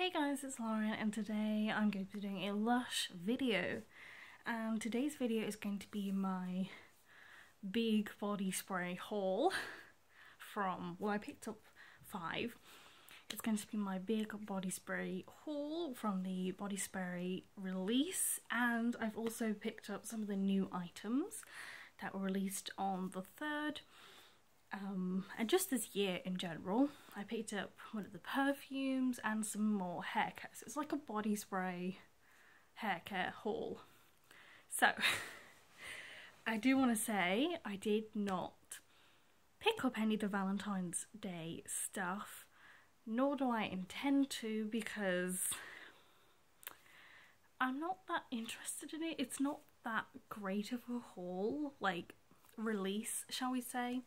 Hey guys, it's Lauren and today I'm going to be doing a Lush video. And today's video is going to be my big body spray haul from, well I picked up five. It's going to be my big body spray haul from the body spray release and I've also picked up some of the new items that were released on the 3rd um, and just this year in general, I picked up one of the perfumes and some more hair care. So it's like a body spray hair care haul. So, I do want to say I did not pick up any of the Valentine's Day stuff, nor do I intend to because I'm not that interested in it. It's not that great of a haul, like release, shall we say.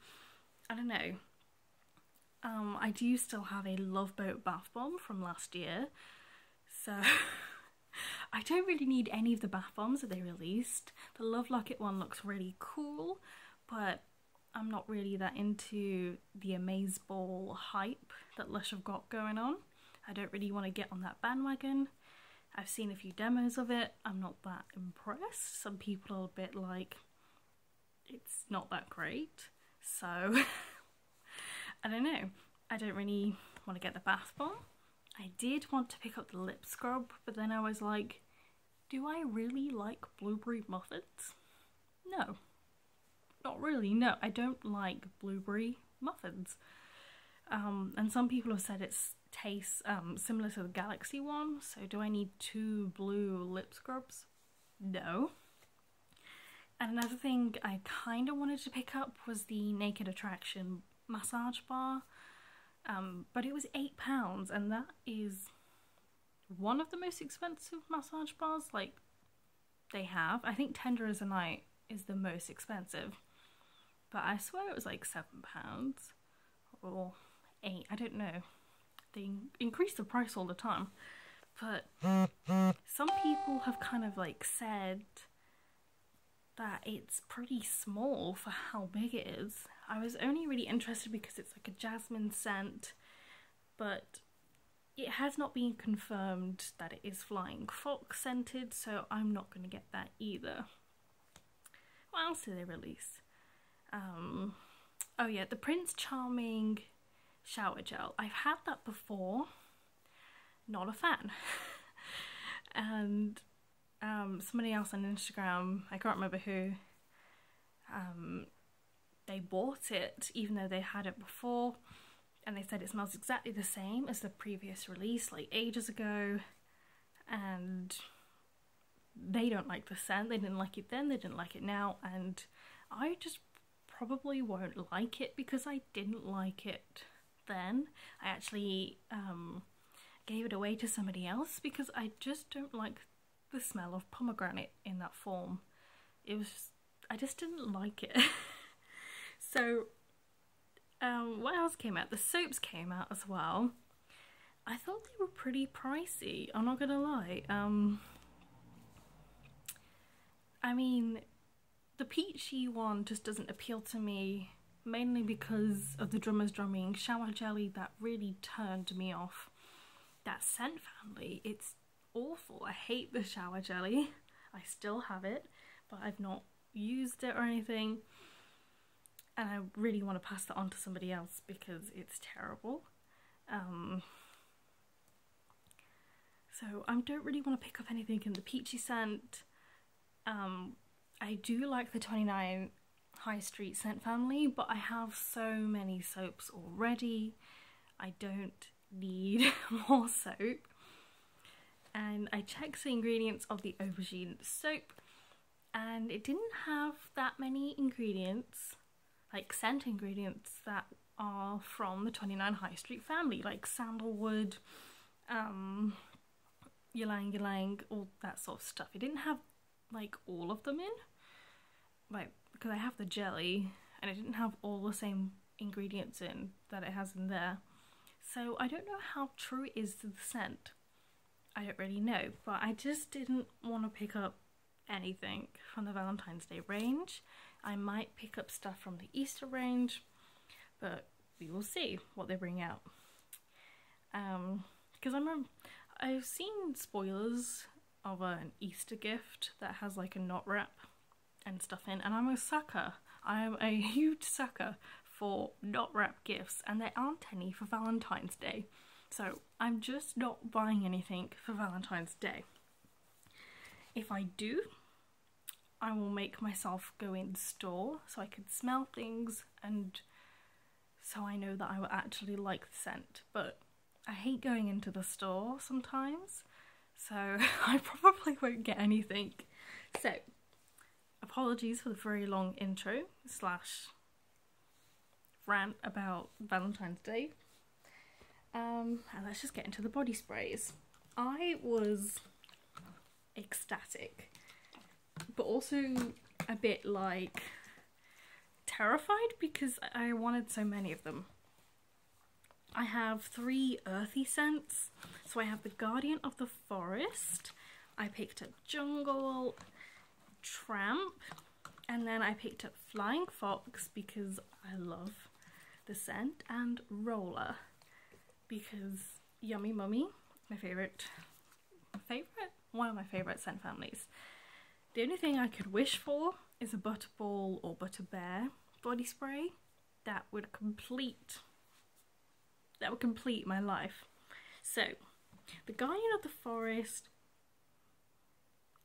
I don't know. Um, I do still have a Love Boat bath bomb from last year, so I don't really need any of the bath bombs that they released. The Love Locket one looks really cool, but I'm not really that into the Amaze Ball hype that Lush have got going on. I don't really want to get on that bandwagon. I've seen a few demos of it. I'm not that impressed. Some people are a bit like, it's not that great. So, I don't know. I don't really want to get the bath bomb. I did want to pick up the lip scrub, but then I was like, do I really like blueberry muffins? No. Not really, no. I don't like blueberry muffins. Um, and some people have said it tastes um, similar to the Galaxy one, so do I need two blue lip scrubs? No. And another thing I kind of wanted to pick up was the Naked Attraction massage bar, um, but it was £8 and that is one of the most expensive massage bars like they have. I think Tender is the Night is the most expensive, but I swear it was like £7 or 8 I don't know. They increase the price all the time. But some people have kind of like said that it's pretty small for how big it is. I was only really interested because it's like a jasmine scent, but it has not been confirmed that it is Flying Fox scented, so I'm not going to get that either. What else did they release? Um, oh yeah, the Prince Charming shower gel. I've had that before, not a fan. and um, somebody else on Instagram, I can't remember who, um, they bought it even though they had it before and they said it smells exactly the same as the previous release like ages ago and they don't like the scent, they didn't like it then, they didn't like it now and I just probably won't like it because I didn't like it then. I actually um, gave it away to somebody else because I just don't like the smell of pomegranate in that form. It was, just, I just didn't like it. so, um, what else came out? The soaps came out as well. I thought they were pretty pricey, I'm not gonna lie. Um, I mean, the peachy one just doesn't appeal to me, mainly because of the drummer's drumming shower jelly that really turned me off. That scent family, it's awful. I hate the shower jelly. I still have it, but I've not used it or anything. And I really want to pass that on to somebody else because it's terrible. Um, so I don't really want to pick up anything in the peachy scent. Um, I do like the 29 High Street scent family, but I have so many soaps already. I don't need more soap and I checked the ingredients of the aubergine soap and it didn't have that many ingredients, like scent ingredients that are from the 29 High Street family, like sandalwood, um, ylang ylang, all that sort of stuff. It didn't have like all of them in, like because I have the jelly and it didn't have all the same ingredients in that it has in there. So I don't know how true it is to the scent. I don't really know, but I just didn't want to pick up anything from the Valentine's Day range. I might pick up stuff from the Easter range, but we will see what they bring out. Um, because I'm I've seen spoilers of an Easter gift that has like a knot wrap and stuff in, and I'm a sucker. I'm a huge sucker for knot wrap gifts, and there aren't any for Valentine's Day. So I'm just not buying anything for Valentine's Day. If I do, I will make myself go in store so I can smell things and so I know that I will actually like the scent. But I hate going into the store sometimes, so I probably won't get anything. So, apologies for the very long intro slash rant about Valentine's Day. Um, and let's just get into the body sprays. I was ecstatic but also a bit like terrified because I wanted so many of them. I have three earthy scents. So I have the Guardian of the Forest, I picked up Jungle, Tramp, and then I picked up Flying Fox because I love the scent, and Roller because Yummy Mummy, my favourite, favourite? One of my favourite scent families. The only thing I could wish for is a Butterball or Butterbear body spray. That would complete that would complete my life. So, the Guardian of the Forest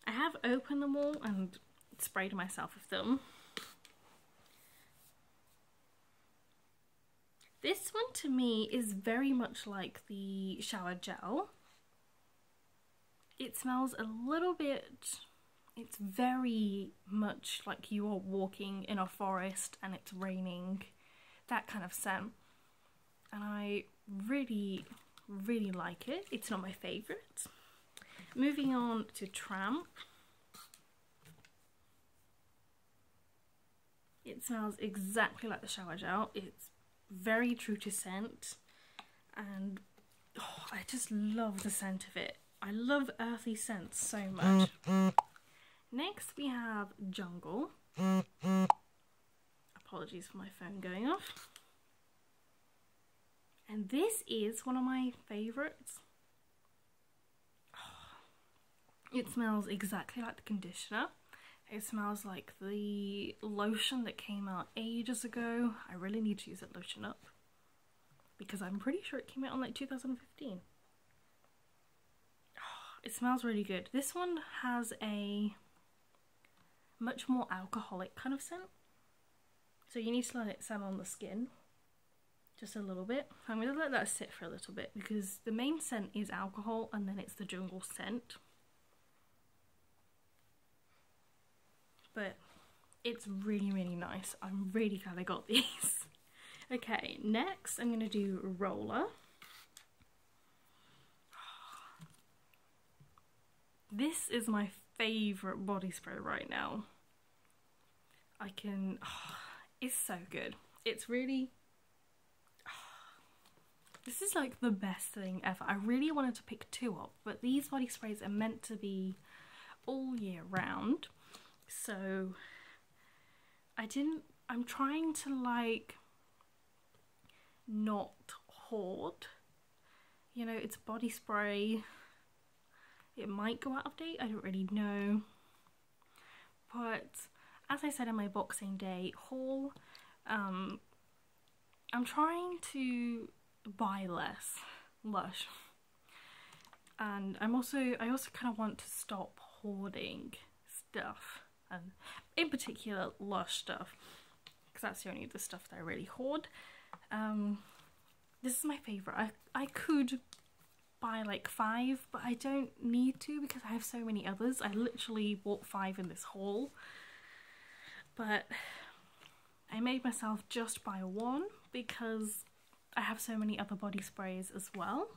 I have opened them all and sprayed myself with them. This one to me is very much like the shower gel. It smells a little bit it's very much like you are walking in a forest and it's raining, that kind of scent. And I really, really like it. It's not my favourite. Moving on to Tramp. It smells exactly like the shower gel. It's very true to scent and oh, I just love the scent of it. I love earthy scents so much. Mm, mm. Next we have Jungle. Apologies for my phone going off. And this is one of my favourites. It smells exactly like the conditioner. It smells like the lotion that came out ages ago. I really need to use that lotion up. Because I'm pretty sure it came out in like 2015. It smells really good. This one has a much more alcoholic kind of scent. So you need to let it set on the skin just a little bit. I'm going to let that sit for a little bit because the main scent is alcohol and then it's the jungle scent. But it's really, really nice. I'm really glad I got these. okay, next I'm going to do Roller. This is my favourite body spray right now. I can... Oh, it's so good. It's really... Oh, this is like the best thing ever. I really wanted to pick two up, but these body sprays are meant to be all year round. So I didn't... I'm trying to like not hoard. You know, it's body spray it might go out of date, I don't really know. But as I said in my Boxing Day haul, um, I'm trying to buy less Lush. And I'm also, I also kind of want to stop hoarding stuff. And in particular, Lush stuff. Because that's the only the stuff that I really hoard. Um, this is my favourite. I, I could buy like five, but I don't need to because I have so many others. I literally bought five in this haul. But I made myself just buy one because I have so many other body sprays as well.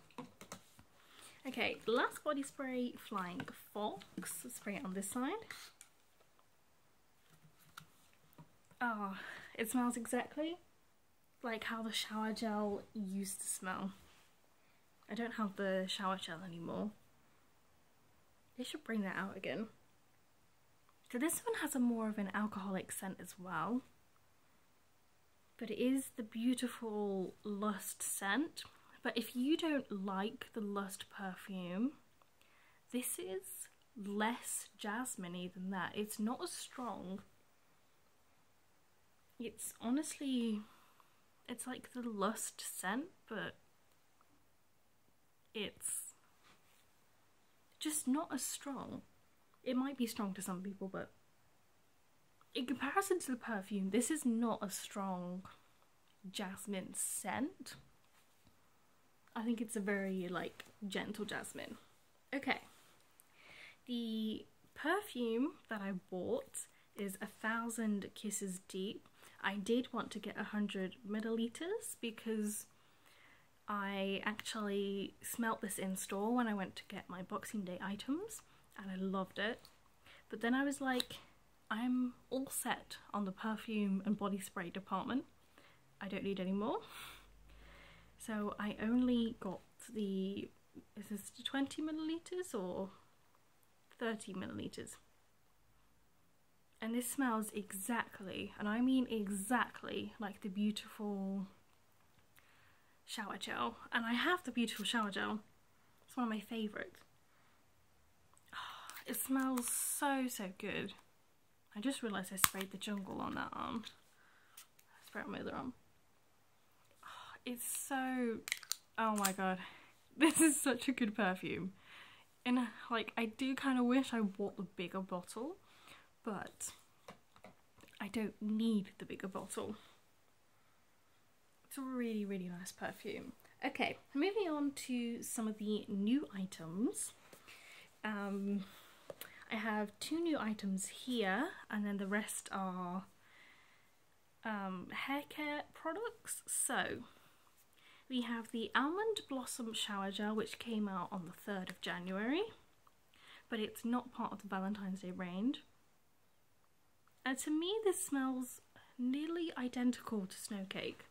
Okay, last body spray, Flying Fox. Let's spray it on this side. Oh, it smells exactly like how the shower gel used to smell. I don't have the shower gel anymore. They should bring that out again. So this one has a more of an alcoholic scent as well. But it is the beautiful lust scent But if you don't like the Lust perfume, this is less jasminey than that. It's not as strong. It's honestly, it's like the Lust scent, but it's just not as strong. It might be strong to some people, but in comparison to the perfume, this is not a strong jasmine scent. I think it's a very like gentle jasmine. Okay. The perfume that I bought is a thousand kisses deep. I did want to get a hundred milliliters because I actually smelt this in store when I went to get my Boxing Day items and I loved it. But then I was like, I'm all set on the perfume and body spray department. I don't need any more. So I only got the, is this 20 milliliters or 30 milliliters? And this smells exactly, and I mean exactly like the beautiful shower gel. And I have the beautiful shower gel. It's one of my favourites. Ah, it smells so, so good. I just realised I sprayed the jungle on that arm. Spray on my other arm. Ah, it's so... Oh my god. This is such a good perfume. And like, I do kind of wish I bought the bigger bottle. But I don't need the bigger bottle. It's a really, really nice perfume. Okay, moving on to some of the new items. Um, I have two new items here, and then the rest are um, hair care products. So, we have the Almond Blossom Shower Gel, which came out on the 3rd of January, but it's not part of the Valentine's Day range. And to me, this smells nearly identical to Snow Cake.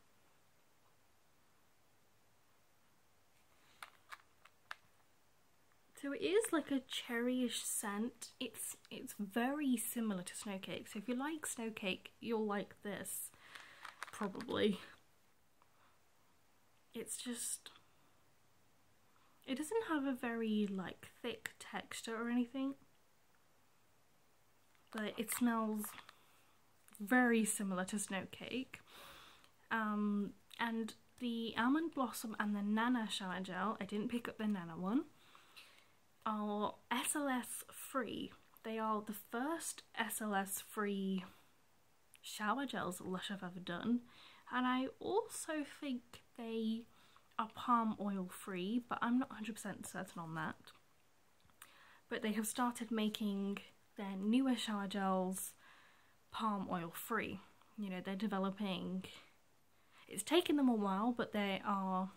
So it is like a cherryish scent. It's it's very similar to snow cake. So if you like snow cake, you'll like this probably. It's just it doesn't have a very like thick texture or anything. But it smells very similar to snow cake. Um, and the almond blossom and the nana shower gel, I didn't pick up the nana one are SLS free. They are the first SLS free shower gels Lush have ever done, and I also think they are palm oil free, but I'm not 100% certain on that. But they have started making their newer shower gels palm oil free. You know, they're developing. It's taken them a while, but they are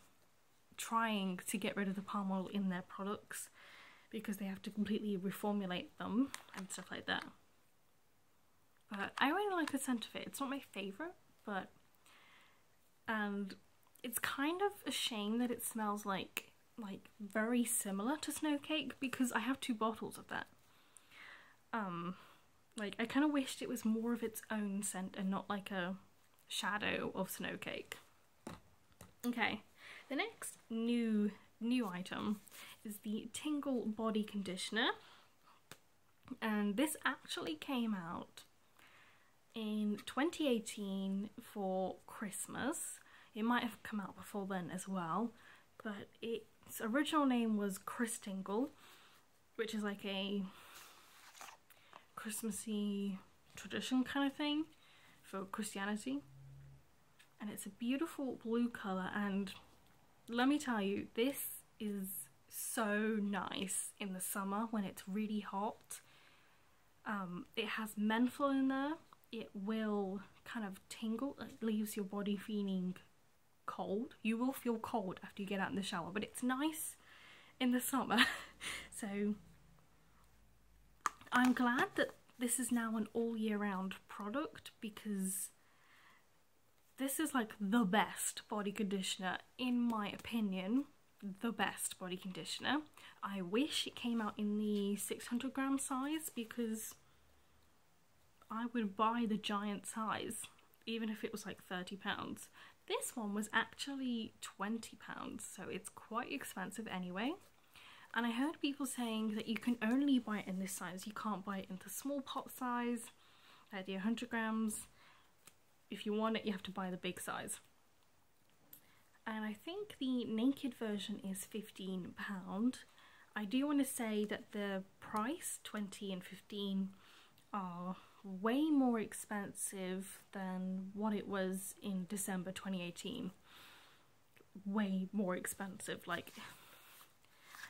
trying to get rid of the palm oil in their products because they have to completely reformulate them and stuff like that. But I really like the scent of it. It's not my favourite, but and it's kind of a shame that it smells like like very similar to snow cake because I have two bottles of that. Um like I kind of wished it was more of its own scent and not like a shadow of snow cake. Okay, the next new new item is the Tingle Body Conditioner. And this actually came out in 2018 for Christmas. It might have come out before then as well, but its original name was Christingle, which is like a Christmassy tradition kind of thing for Christianity. And it's a beautiful blue colour and let me tell you, this is so nice in the summer when it's really hot. Um, it has menthol in there. It will kind of tingle. It leaves your body feeling cold. You will feel cold after you get out in the shower, but it's nice in the summer. so I'm glad that this is now an all year round product because this is like the best body conditioner in my opinion the best body conditioner. I wish it came out in the 600 gram size because I would buy the giant size even if it was like 30 pounds. This one was actually £20, so it's quite expensive anyway. And I heard people saying that you can only buy it in this size, you can't buy it in the small pot size, like the 100 grams. If you want it, you have to buy the big size. And I think the naked version is £15. I do want to say that the price, 20 and 15, are way more expensive than what it was in December 2018. Way more expensive. Like,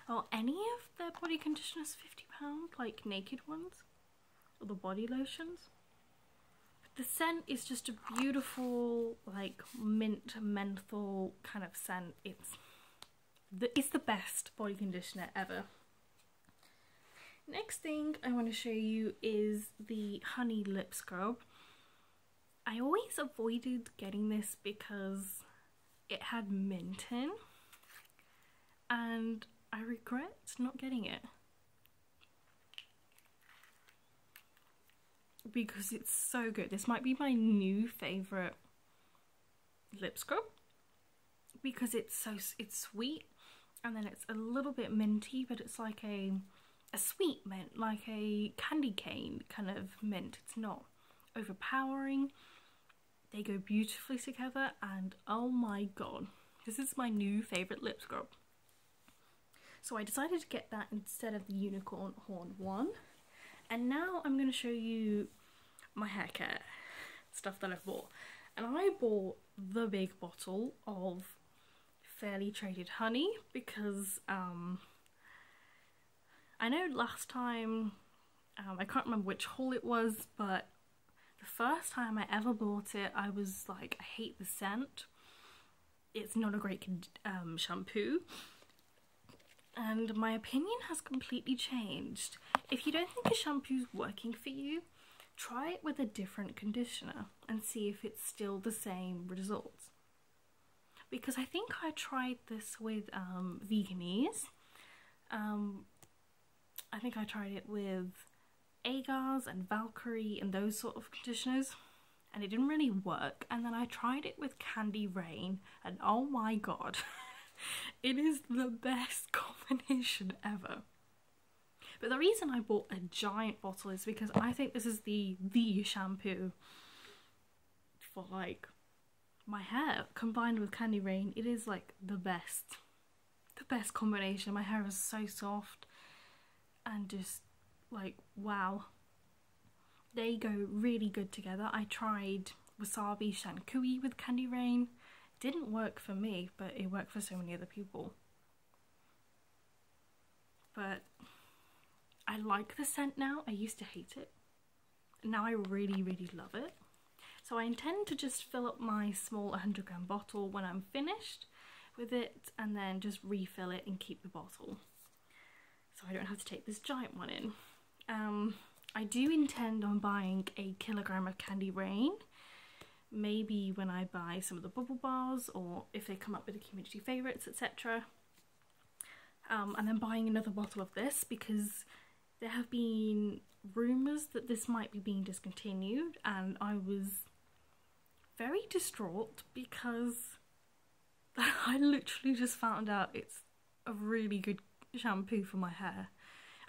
are any of their body conditioners £50? Like naked ones? Or the body lotions? The scent is just a beautiful, like, mint menthol kind of scent. It's the, it's the best body conditioner ever. Next thing I want to show you is the Honey Lip Scrub. I always avoided getting this because it had mint in and I regret not getting it. Because it's so good. This might be my new favourite lip scrub because it's so it's sweet and then it's a little bit minty but it's like a a sweet mint, like a candy cane kind of mint. It's not overpowering. They go beautifully together and oh my god, this is my new favourite lip scrub. So I decided to get that instead of the unicorn horn one. And now I'm going to show you my hair care stuff that I've bought. And I bought the big bottle of Fairly Traded Honey because um, I know last time, um, I can't remember which haul it was, but the first time I ever bought it, I was like, I hate the scent. It's not a great um, shampoo. And my opinion has completely changed. If you don't think a shampoo's working for you, try it with a different conditioner and see if it's still the same results. Because I think I tried this with um, Veganese, um, I think I tried it with Agars and Valkyrie and those sort of conditioners and it didn't really work and then I tried it with Candy Rain and oh my god it is the best combination ever. But the reason I bought a giant bottle is because I think this is the the shampoo for like my hair. Combined with Candy Rain it is like the best the best combination. My hair is so soft and just like wow. They go really good together. I tried Wasabi Shan Kui with candy rain didn't work for me but it worked for so many other people. But i like the scent now. I used to hate it. Now i really really love it. So i intend to just fill up my small 100 gram bottle when i'm finished with it and then just refill it and keep the bottle. So I don't have to take this giant one in. Um, I do intend on buying a kilogram of Candy Rain, maybe when I buy some of the bubble bars or if they come up with the community favourites, etc. Um, and then buying another bottle of this because there have been rumours that this might be being discontinued and I was very distraught because I literally just found out it's a really good shampoo for my hair.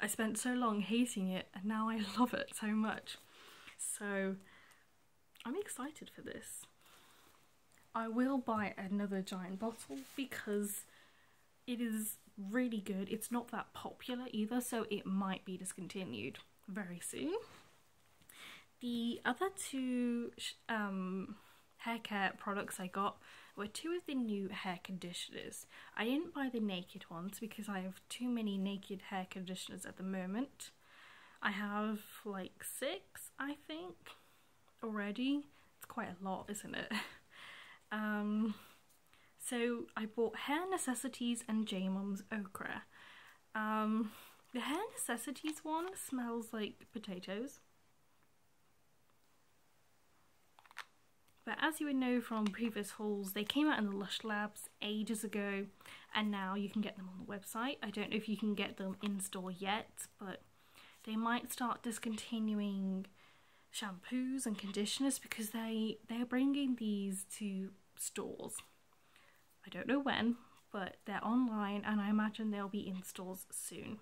I spent so long hating it and now I love it so much. So I'm excited for this. I will buy another giant bottle because it is really good. It's not that popular either, so it might be discontinued very soon. The other two um, hair care products I got were two of the new hair conditioners. I didn't buy the naked ones because I have too many naked hair conditioners at the moment. I have like six, I think, already. It's quite a lot, isn't it? um, so I bought Hair Necessities and J Mum's Okra. Um, the Hair Necessities one smells like potatoes. But as you would know from previous hauls, they came out in the Lush Labs ages ago and now you can get them on the website. I don't know if you can get them in store yet, but they might start discontinuing shampoos and conditioners because they they're bringing these to stores. I don't know when, but they're online and I imagine they'll be in stores soon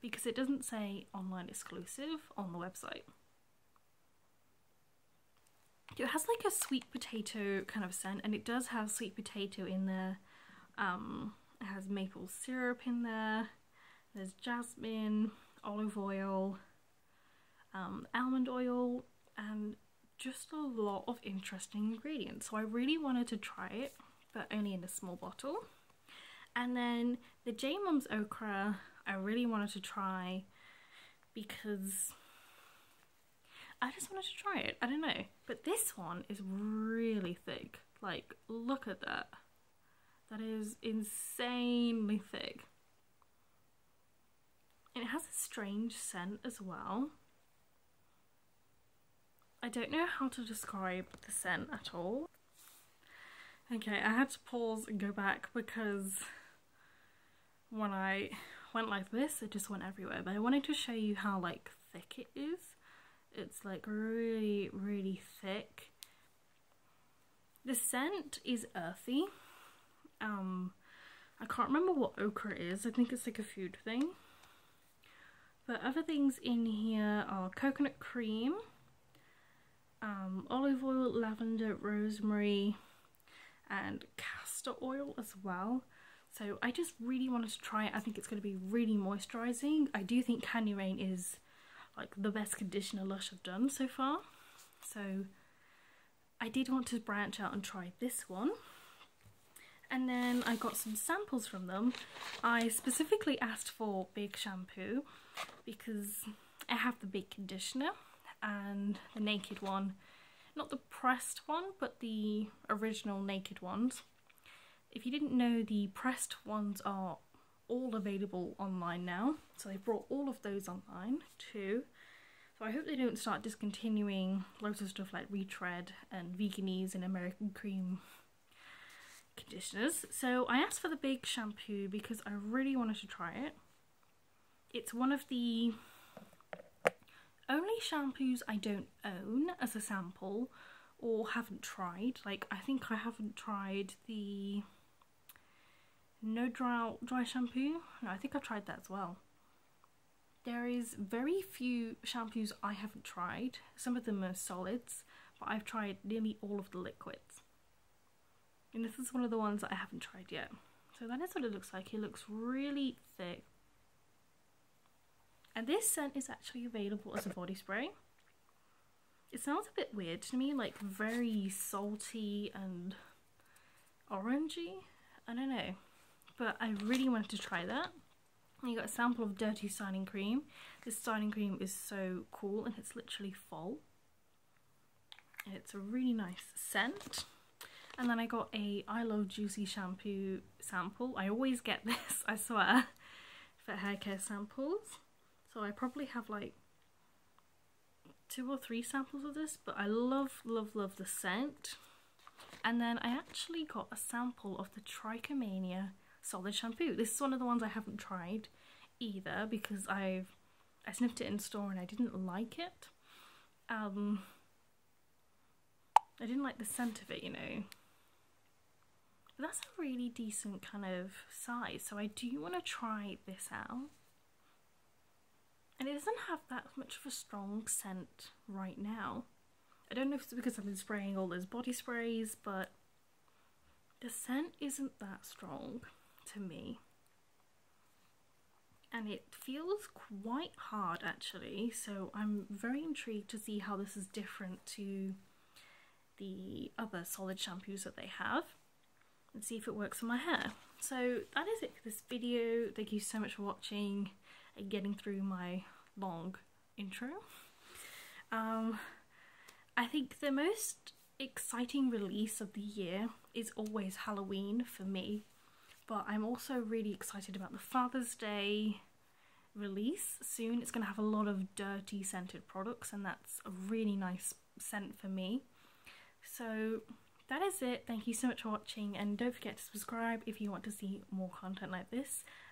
because it doesn't say online exclusive on the website. It has like a sweet potato kind of scent and it does have sweet potato in there. Um, it has maple syrup in there. There's jasmine, olive oil, um, almond oil and just a lot of interesting ingredients. So I really wanted to try it, but only in a small bottle. And then the J Mum's Okra, I really wanted to try because I just wanted to try it. I don't know. But this one is really thick. Like, look at that. That is insanely thick. And it has a strange scent as well. I don't know how to describe the scent at all. Okay, I had to pause and go back because when I went like this, it just went everywhere. But I wanted to show you how like thick it is. It's like really, really thick. The scent is earthy. Um, I can't remember what okra is. I think it's like a food thing. But other things in here are coconut cream, um, olive oil, lavender, rosemary, and castor oil as well. So I just really wanted to try it. I think it's going to be really moisturising. I do think Candy Rain is like the best conditioner Lush have done so far. So I did want to branch out and try this one. And then I got some samples from them. I specifically asked for Big Shampoo because I have the big conditioner and the naked one. Not the pressed one, but the original naked ones. If you didn't know, the pressed ones are all available online now. So they brought all of those online too. So I hope they don't start discontinuing loads of stuff like Retread and Veganese and American Cream conditioners. So I asked for the big shampoo because I really wanted to try it. It's one of the only shampoos I don't own as a sample or haven't tried. Like I think I haven't tried the No Drought dry shampoo. No, I think I tried that as well. There is very few shampoos I haven't tried. Some of them are solids, but I've tried nearly all of the liquids. And this is one of the ones that I haven't tried yet. So that is what it looks like. It looks really thick. And this scent is actually available as a body spray. It sounds a bit weird to me, like very salty and orangey. I don't know. But I really wanted to try that. And You got a sample of Dirty Styling Cream. This styling cream is so cool and it's literally full. It's a really nice scent. And then I got a I Love Juicy shampoo sample. I always get this, I swear, for hair care samples. So I probably have like two or three samples of this, but I love, love, love the scent. And then I actually got a sample of the Trichomania solid shampoo. This is one of the ones I haven't tried either because I've I sniffed it in store and I didn't like it. Um, I didn't like the scent of it, you know. But that's a really decent kind of size, so I do want to try this out. And it doesn't have that much of a strong scent right now. I don't know if it's because I've been spraying all those body sprays, but the scent isn't that strong to me. And it feels quite hard actually, so I'm very intrigued to see how this is different to the other solid shampoos that they have and see if it works on my hair. So that is it for this video. Thank you so much for watching getting through my long intro. Um, I think the most exciting release of the year is always Halloween for me, but I'm also really excited about the Father's Day release soon. It's going to have a lot of dirty scented products, and that's a really nice scent for me. So that is it. Thank you so much for watching, and don't forget to subscribe if you want to see more content like this,